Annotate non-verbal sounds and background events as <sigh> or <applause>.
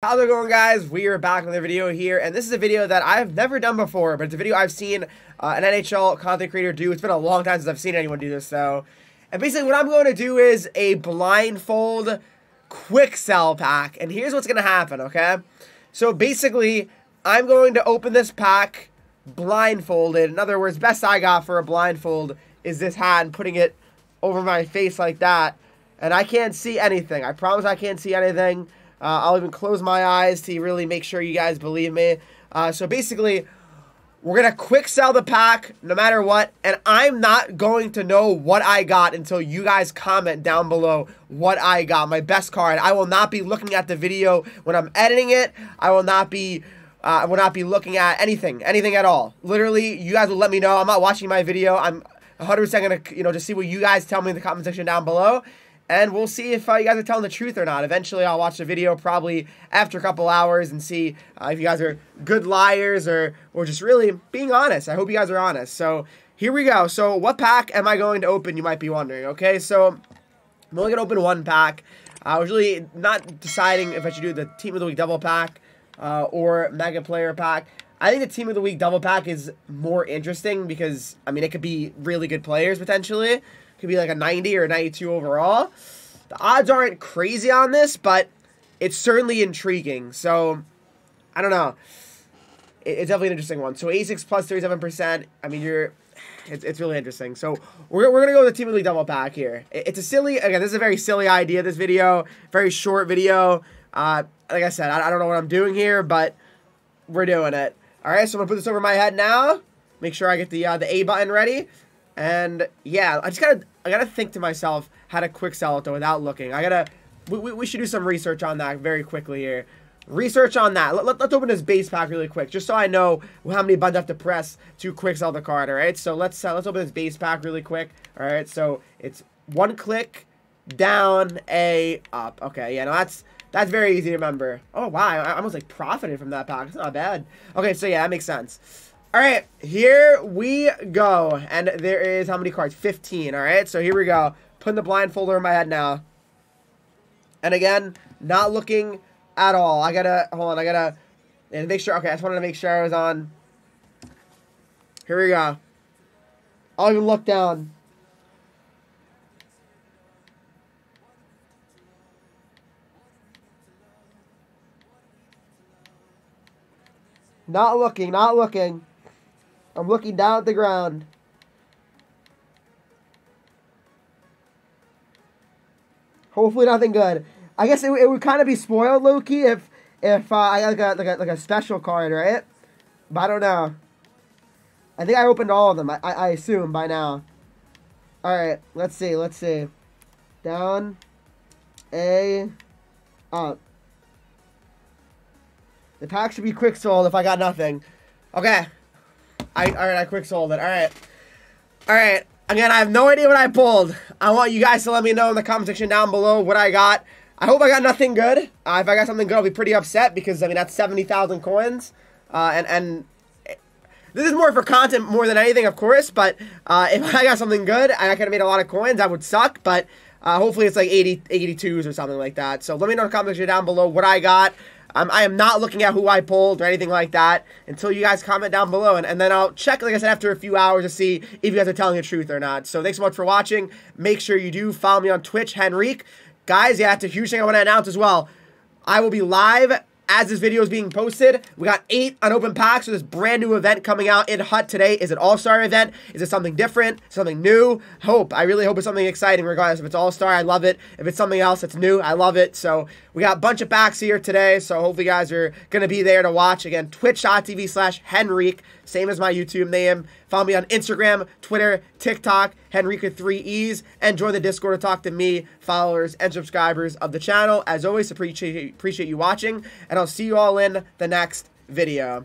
How's it going guys? We are back with a video here and this is a video that I've never done before but it's a video I've seen uh, an NHL content creator do. It's been a long time since I've seen anyone do this though. And basically what I'm going to do is a blindfold quick sell pack and here's what's going to happen, okay? So basically I'm going to open this pack blindfolded. In other words, best I got for a blindfold is this hat and putting it over my face like that and I can't see anything. I promise I can't see anything. Uh, I'll even close my eyes to really make sure you guys believe me. Uh, so basically, we're going to quick sell the pack no matter what. And I'm not going to know what I got until you guys comment down below what I got. My best card. I will not be looking at the video when I'm editing it. I will not be... Uh, I will not be looking at anything, anything at all. Literally, you guys will let me know. I'm not watching my video. I'm 100% going to, you know, just see what you guys tell me in the comment section down below and we'll see if uh, you guys are telling the truth or not. Eventually, I'll watch the video probably after a couple hours and see uh, if you guys are good liars or or just really being honest. I hope you guys are honest. So here we go. So what pack am I going to open? You might be wondering. Okay, so I'm only gonna open one pack. I was really not deciding if I should do the Team of the Week double pack uh, or Mega Player pack. I think the Team of the Week double pack is more interesting because I mean it could be really good players potentially. Could be like a 90 or a 92 overall. The odds aren't crazy on this, but it's certainly intriguing. So, I don't know. it's definitely an interesting one. So, 86 plus 37%. I mean, you're... It's, it's really interesting. So, we're, we're going to go with the Team of the League double pack here. it's a silly... Again, this is a very silly idea, this video. Very short video. Uh, like I said, I, I don't know what I'm doing here, but we're doing it. Alright, so I'm to put this over my head now. Make sure I get the, uh, the A button ready. And yeah, I just gotta I gotta think to myself how to quick sell it though without looking. I gotta we, we should do some research on that very quickly here. Research on that. Let, let, us open this base pack really quick, just so I know how many buttons I have to press to quick sell the card. All right, so let's uh, let's open this base pack really quick. All right, so it's one click down, a up. Okay, yeah, no, that's that's very easy to remember. Oh wow, I almost like profited from that pack. It's not bad. Okay, so yeah, that makes sense. All right, here we go. And there is how many cards? 15, all right? So here we go. Putting the blindfold over my head now. And again, not looking at all. I gotta, hold on, I gotta and make sure, okay, I just wanted to make sure I was on. Here we go. I'll even look down. Not looking, not looking. I'm looking down at the ground. Hopefully nothing good. I guess it, it would kind of be spoiled, Loki, if if uh, I like a, like a like a special card, right? But I don't know. I think I opened all of them. I, I, I assume by now. All right, let's see. Let's see. Down, A, up. The pack should be quick sold if I got nothing. Okay. I alright, I quick sold it. Alright. Alright. Again, I have no idea what I pulled. I want you guys to let me know in the comment section down below what I got. I hope I got nothing good. Uh, if I got something good, I'll be pretty upset because, I mean, that's 70,000 coins. Uh, and, and this is more for content more than anything, of course. But uh, <laughs> if I got something good and I could have made a lot of coins, that would suck. But uh, hopefully it's like 80, 82s or something like that. So let me know in the comment section down below what I got. I am not looking at who I pulled or anything like that until you guys comment down below. And, and then I'll check, like I said, after a few hours to see if you guys are telling the truth or not. So thanks so much for watching. Make sure you do follow me on Twitch, Henreek. Guys, yeah, that's a huge thing I want to announce as well. I will be live as this video is being posted. We got eight unopened packs for this brand new event coming out in Hut today. Is it All-Star event? Is it something different? Something new? Hope. I really hope it's something exciting regardless. If it's All-Star, I love it. If it's something else that's new, I love it. So we got a bunch of packs here today. So hopefully you guys are going to be there to watch. Again, twitch.tv slash Henreek. Same as my YouTube name. Follow me on Instagram, Twitter, TikTok, Henreek3Es, and join the Discord to talk to me, followers, and subscribers of the channel. As always, appreciate, appreciate you watching, and I'll see you all in the next video.